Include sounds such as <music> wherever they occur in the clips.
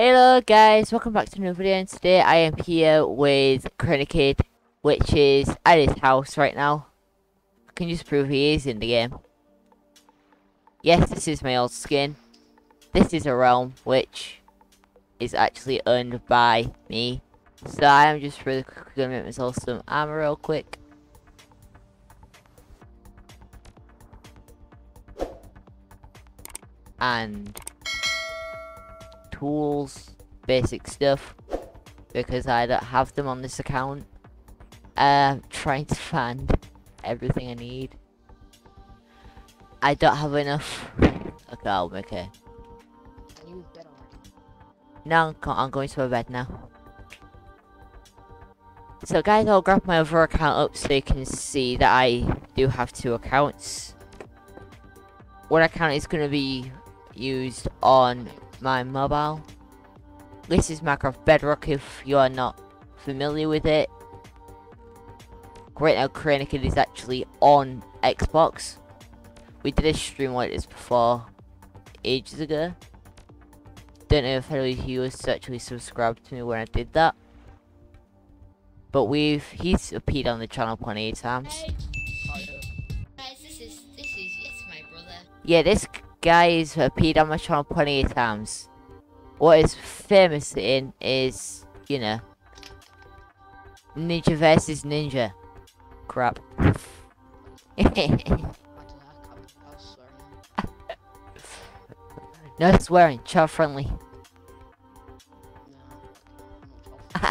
Hello guys, welcome back to another video and today I am here with Kid, which is at his house right now. I can just prove he is in the game. Yes, this is my old skin. This is a realm which is actually owned by me. So I am just really gonna make myself some armor real quick. And tools, basic stuff, because I don't have them on this account. Um, <laughs> trying to find everything I need. I don't have enough. Okay, I'll make it. No, I'm going to my bed now. So guys, I'll grab my other account up so you can see that I do have two accounts. One account is going to be used on my mobile. This is Minecraft Bedrock if you are not familiar with it. Right now, CrainerKid is actually on Xbox. We did a stream like this before, ages ago. Don't know if any of you actually subscribed to me when I did that. But we've, he's appeared on the channel plenty of times. Hey. Guys, this is, this is, it's my brother. Yeah, this guys appeared on my channel plenty of times. What is famous in is, you know, Ninja versus Ninja. Crap. <laughs> no swearing, child friendly. <laughs>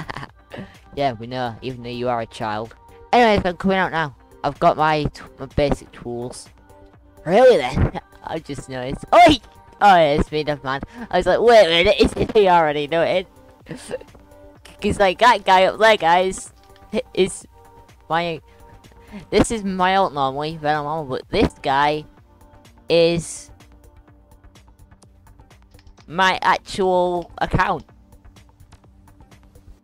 yeah, we know, even though you are a child. Anyways, I'm coming out now. I've got my, my basic tools. Really then? <laughs> I just noticed. Oi! Oh, yeah, it's me, never mind. I was like, wait a minute, is he already it? <laughs> He's like, that guy up there, guys, is my... This is my alt normally, Venom Armor, but this guy is my actual account.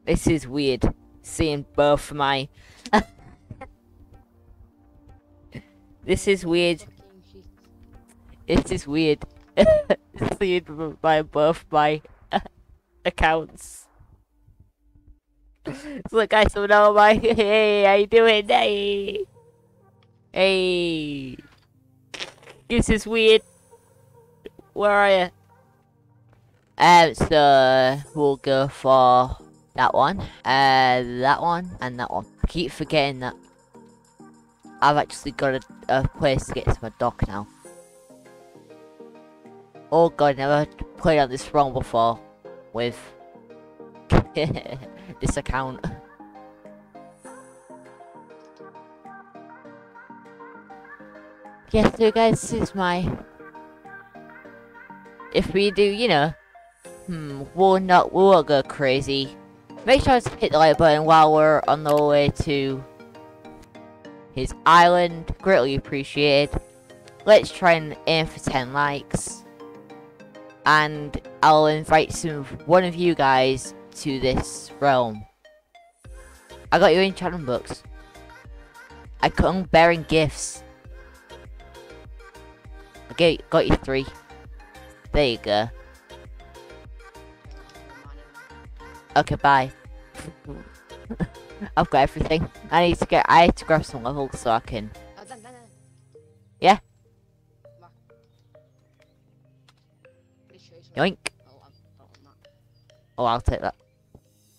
This is weird, seeing both my... <laughs> this is weird it's just weird. Seeing by both my <laughs> accounts. So look, guys, so now my <laughs> hey, how you doing? Hey, hey. This is weird. Where are you? Um, so we'll go for that one, uh, that one, and that one. I keep forgetting that I've actually got a, a place to get to my dock now. Oh god, never played on this wrong before with <laughs> this account. Yes, so guys, this is my... If we do, you know, hmm, we'll not, we won't go crazy. Make sure to hit the like button while we're on the way to his island. Greatly appreciated. Let's try and aim for 10 likes and I'll invite some one of you guys to this realm. I got you enchantment books. I come bearing gifts. Okay, got you three. There you go. Okay, bye. <laughs> I've got everything. I need to get. I need to grab some levels so I can. Yeah. Yoink. Oh, I'll take that.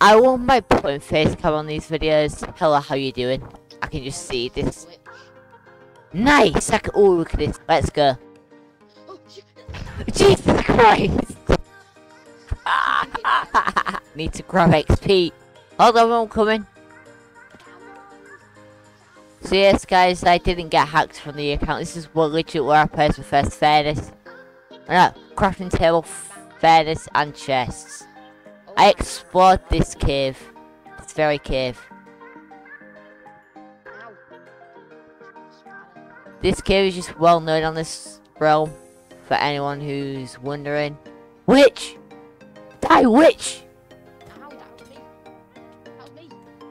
I won't mind putting face cam on these videos. Hello, how you doing? I can just see this. Nice! I can, oh, look at this. Let's go. <laughs> Jesus Christ! <laughs> Need to grab XP. Hold on, I'm coming. So yes, guys, I didn't get hacked from the account. This is what legit where I placed my first furnace. No, crafting table, furnace, and chests. I explored this cave. This very cave. This cave is just well known on this realm. For anyone who's wondering. Witch! Die, witch!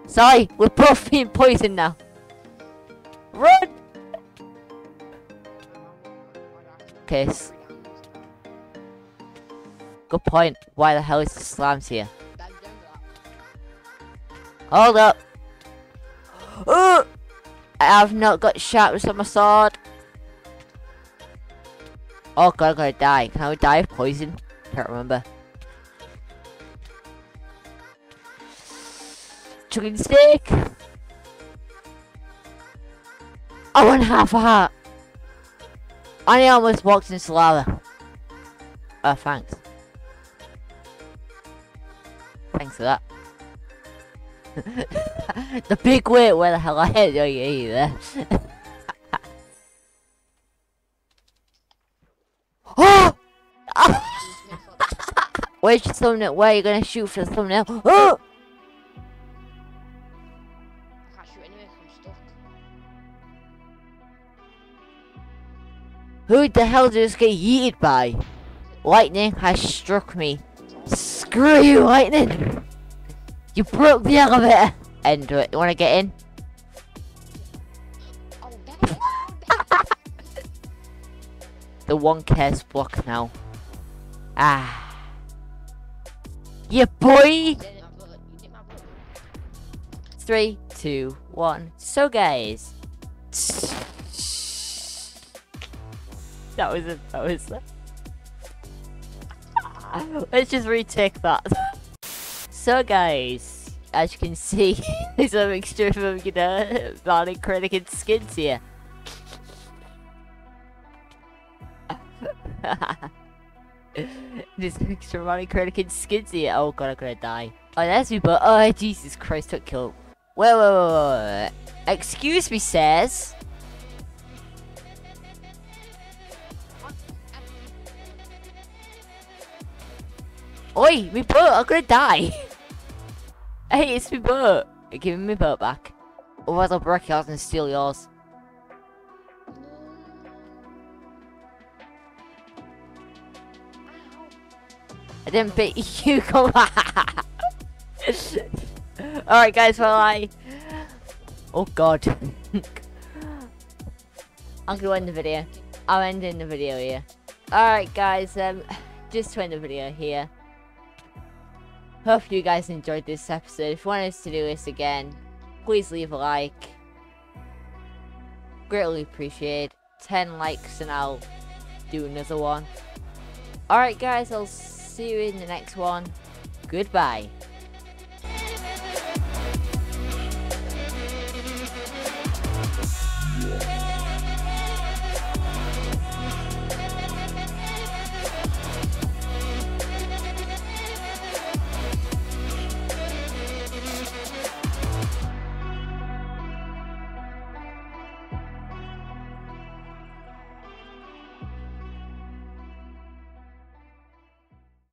Sorry, we're both <laughs> being poisoned now. Run! Okay, Good point. Why the hell is the slams here? Hold up. I have not got sharpness on my sword. Oh god, I'm gonna die. Can I die of poison? Can't remember. Chicken steak. I want half a heart. I almost walked into lava. Oh, thanks. Thanks for that. <laughs> the big wait, where the hell I? <laughs> Oh, you <laughs> oh! Where's your thumbnail? Where are you gonna shoot for the thumbnail? Oh! <gasps> I can't shoot anyway 'cause I'm stuck. Who the hell did this get yeeted by? Lightning has struck me. Screw you, lightning! You broke the elevator! End it. You wanna get in? <laughs> The one cares block now. Ah. Yeah, boy! Three, two, one. So, guys. That was it. That was it. <laughs> Let's just retake that. so, guys, as you can see, <laughs> there's a mixture of, um, you know, <laughs> Barney and skins here. this mixture of Barney and skins here. Oh god, I'm gonna die. Oh, that's me, but oh, Jesus Christ, took kill. Wait, wait, wait, wait. Excuse me, says. Oi, me boat, I'm gonna die. <laughs> hey, it's me boat. Give me my boat back. Otherwise I'll break yours and steal yours. I didn't beat <laughs> you, come on. <laughs> Alright guys, well I... Oh god. I'm gonna end the video. I'm ending the video here. Alright guys, um, <sighs> just to end the video here. Hope you guys enjoyed this episode. If you want us to do this again, please leave a like. Greatly appreciate. 10 likes and I'll do another one. Alright guys, I'll see you in the next one. Goodbye.